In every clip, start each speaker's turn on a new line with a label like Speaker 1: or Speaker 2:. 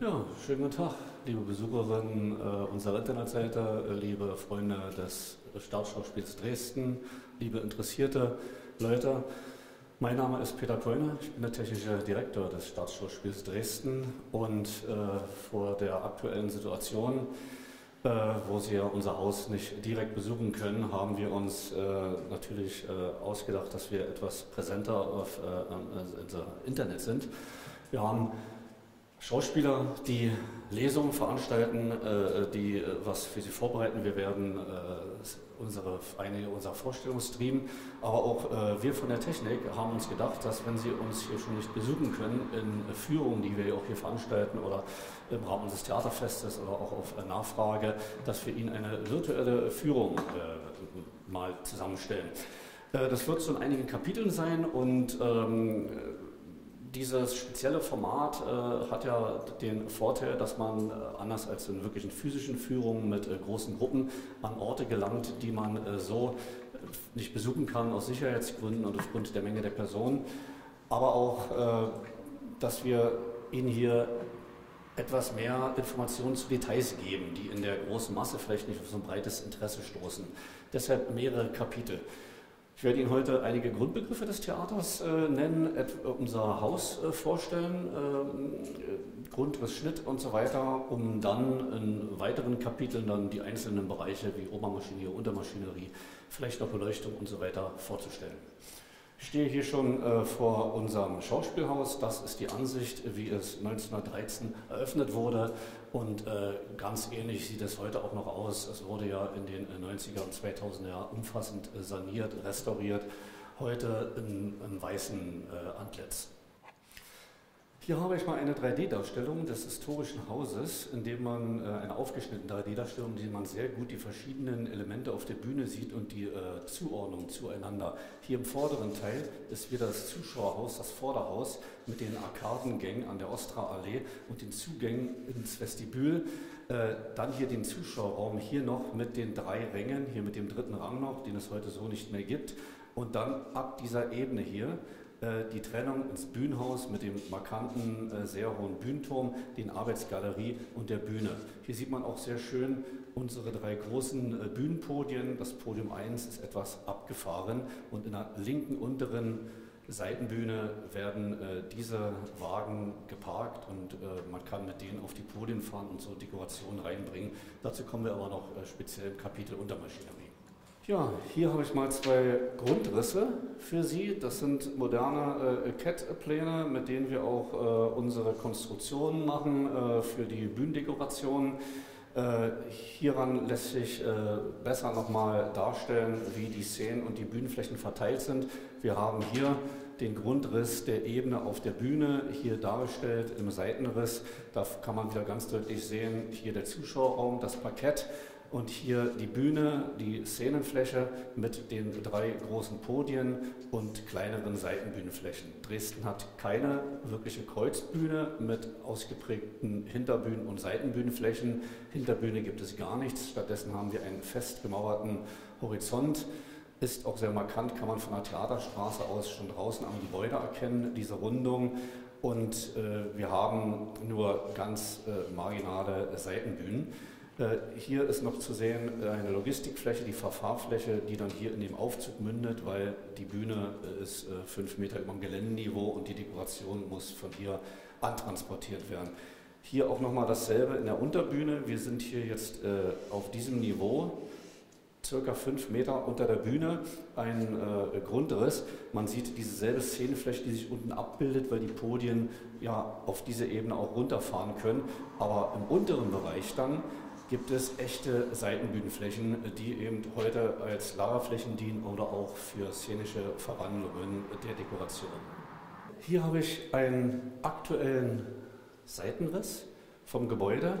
Speaker 1: Ja, schönen guten Tag, liebe Besucherinnen äh, unserer Internetseite, äh, liebe Freunde des Staatsschauspiels Dresden, liebe interessierte Leute. Mein Name ist Peter Keune, ich bin der technische Direktor des Staatsschauspiels Dresden und äh, vor der aktuellen Situation, äh, wo Sie ja unser Haus nicht direkt besuchen können, haben wir uns äh, natürlich äh, ausgedacht, dass wir etwas präsenter auf Internet sind. Wir haben Schauspieler, die Lesungen veranstalten, äh, die äh, was für sie vorbereiten. Wir werden äh, unsere, einige unserer Vorstellungsstream, aber auch wir von der Technik haben uns gedacht, dass wenn Sie uns hier schon nicht besuchen können in Führungen, die wir auch hier veranstalten oder im Rahmen des Theaterfestes oder auch auf Nachfrage, dass wir Ihnen eine virtuelle Führung mal zusammenstellen. Das wird so in einigen Kapiteln sein und ähm, dieses spezielle Format äh, hat ja den Vorteil, dass man äh, anders als in wirklichen physischen Führungen mit äh, großen Gruppen an Orte gelangt, die man äh, so äh, nicht besuchen kann aus Sicherheitsgründen und aufgrund der Menge der Personen. Aber auch, äh, dass wir Ihnen hier etwas mehr Informationen zu Details geben, die in der großen Masse vielleicht nicht auf so ein breites Interesse stoßen. Deshalb mehrere Kapitel. Ich werde Ihnen heute einige Grundbegriffe des Theaters äh, nennen, unser Haus äh, vorstellen, äh, Grundriss, Schnitt und so weiter, um dann in weiteren Kapiteln dann die einzelnen Bereiche wie Obermaschinerie, Untermaschinerie, vielleicht noch Beleuchtung und so weiter vorzustellen. Ich stehe hier schon äh, vor unserem Schauspielhaus. Das ist die Ansicht, wie es 1913 eröffnet wurde. Und äh, ganz ähnlich sieht es heute auch noch aus. Es wurde ja in den 90er und 2000er Jahren umfassend äh, saniert, restauriert. Heute in, in weißen äh, Antlitz. Hier habe ich mal eine 3D-Darstellung des historischen Hauses, in dem man äh, eine aufgeschnittene 3D-Darstellung, in dem man sehr gut die verschiedenen Elemente auf der Bühne sieht und die äh, Zuordnung zueinander. Hier im vorderen Teil ist wieder das Zuschauerhaus, das Vorderhaus mit den Arkadengängen an der Ostra-Allee und den Zugängen ins Vestibül. Äh, dann hier den Zuschauerraum, hier noch mit den drei Rängen, hier mit dem dritten Rang noch, den es heute so nicht mehr gibt. Und dann ab dieser Ebene hier die Trennung ins Bühnenhaus mit dem markanten, äh, sehr hohen Bühnenturm, den Arbeitsgalerie und der Bühne. Hier sieht man auch sehr schön unsere drei großen äh, Bühnenpodien. Das Podium 1 ist etwas abgefahren und in der linken unteren Seitenbühne werden äh, diese Wagen geparkt und äh, man kann mit denen auf die Podien fahren und so Dekorationen reinbringen. Dazu kommen wir aber noch äh, speziell im Kapitel Untermaschinerie. Ja, hier habe ich mal zwei Grundrisse für Sie. Das sind moderne äh, CAD-Pläne, mit denen wir auch äh, unsere Konstruktionen machen äh, für die Bühnendekoration. Äh, hieran lässt sich äh, besser nochmal darstellen, wie die Szenen und die Bühnenflächen verteilt sind. Wir haben hier den Grundriss der Ebene auf der Bühne hier dargestellt im Seitenriss. Da kann man wieder ganz deutlich sehen, hier der Zuschauerraum, das Parkett und hier die Bühne, die Szenenfläche mit den drei großen Podien und kleineren Seitenbühnenflächen. Dresden hat keine wirkliche Kreuzbühne mit ausgeprägten Hinterbühnen- und Seitenbühnenflächen. Hinterbühne gibt es gar nichts. Stattdessen haben wir einen fest gemauerten Horizont. Ist auch sehr markant, kann man von der Theaterstraße aus schon draußen am Gebäude erkennen, diese Rundung. Und äh, wir haben nur ganz äh, marginale Seitenbühnen. Äh, hier ist noch zu sehen äh, eine Logistikfläche, die Verfahrfläche, die dann hier in dem Aufzug mündet, weil die Bühne äh, ist fünf Meter über dem Geländenniveau und die Dekoration muss von hier antransportiert werden. Hier auch nochmal dasselbe in der Unterbühne. Wir sind hier jetzt auf diesem Niveau, circa fünf Meter unter der Bühne, ein Grundriss. Man sieht dieselbe Szenenfläche, die sich unten abbildet, weil die Podien ja auf diese Ebene auch runterfahren können. Aber im unteren Bereich dann gibt es echte Seitenbühnenflächen, die eben heute als Lagerflächen dienen oder auch für szenische Verwandlungen der Dekoration. Hier habe ich einen aktuellen Seitenriss vom Gebäude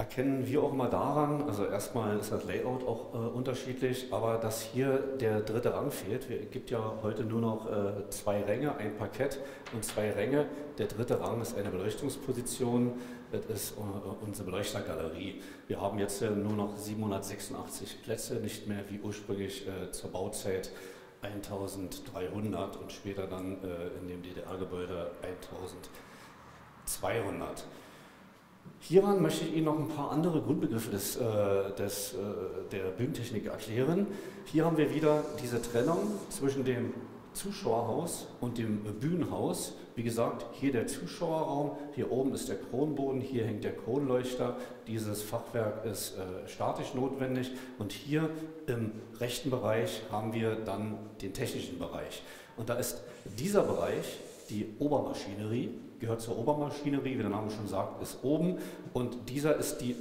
Speaker 1: erkennen wir auch mal daran, also erstmal ist das Layout auch äh, unterschiedlich, aber dass hier der dritte Rang fehlt. Es gibt ja heute nur noch äh, zwei Ränge, ein Parkett und zwei Ränge. Der dritte Rang ist eine Beleuchtungsposition, das ist äh, unsere Beleuchtergalerie. Wir haben jetzt äh, nur noch 786 Plätze, nicht mehr wie ursprünglich äh, zur Bauzeit 1300 und später dann äh, in dem DDR-Gebäude 1200. Hieran möchte ich Ihnen noch ein paar andere Grundbegriffe des, äh, des, äh, der Bühnentechnik erklären. Hier haben wir wieder diese Trennung zwischen dem Zuschauerhaus und dem Bühnenhaus. Wie gesagt, hier der Zuschauerraum, hier oben ist der Kronboden, hier hängt der Kronleuchter. Dieses Fachwerk ist äh, statisch notwendig und hier im rechten Bereich haben wir dann den technischen Bereich. Und da ist dieser Bereich die Obermaschinerie, gehört zur Obermaschinerie, wie der Name schon sagt, ist oben und dieser ist die,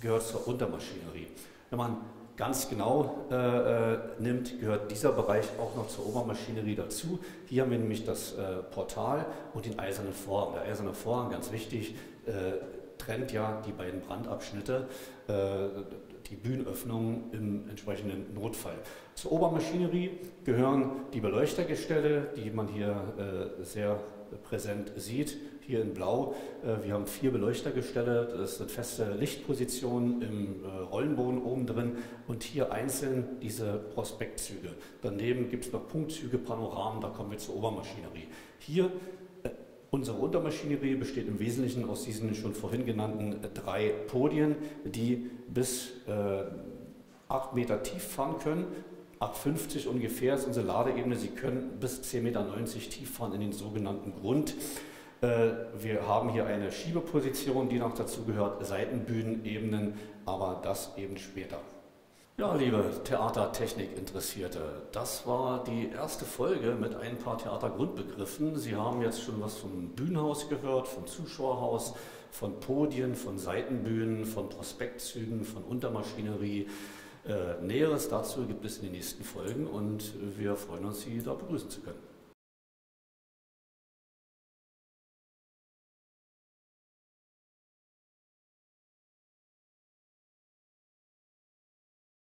Speaker 1: gehört zur Untermaschinerie. Wenn man ganz genau äh, äh, nimmt, gehört dieser Bereich auch noch zur Obermaschinerie dazu. Hier haben wir nämlich das äh, Portal und den eisernen Vorhang. Der eiserne Vorhang, ganz wichtig, äh, trennt ja die beiden Brandabschnitte, äh, die Bühnenöffnung im entsprechenden Notfall. Zur Obermaschinerie gehören die Beleuchtergestelle, die man hier äh, sehr präsent sieht, hier in Blau. Äh, wir haben vier Beleuchtergestelle, das sind feste Lichtpositionen im äh, Rollenboden oben drin und hier einzeln diese Prospektzüge. Daneben gibt es noch Punktzüge, Panoramen, da kommen wir zur Obermaschinerie. Hier Unsere Untermaschinerie besteht im Wesentlichen aus diesen schon vorhin genannten drei Podien, die bis äh, 8 Meter tief fahren können. 8,50 ungefähr ist unsere Ladeebene. Sie können bis 10,90 Meter tief fahren in den sogenannten Grund. Äh, wir haben hier eine Schiebeposition, die noch dazu gehört, Seitenbühnenebenen, aber das eben später. Ja, liebe Theatertechnik-Interessierte, das war die erste Folge mit ein paar Theatergrundbegriffen. Sie haben jetzt schon was vom Bühnenhaus gehört, vom Zuschauerhaus, von Podien, von Seitenbühnen, von Prospektzügen, von Untermaschinerie. Äh, Näheres dazu gibt es in den nächsten Folgen und wir freuen uns, Sie da begrüßen zu können.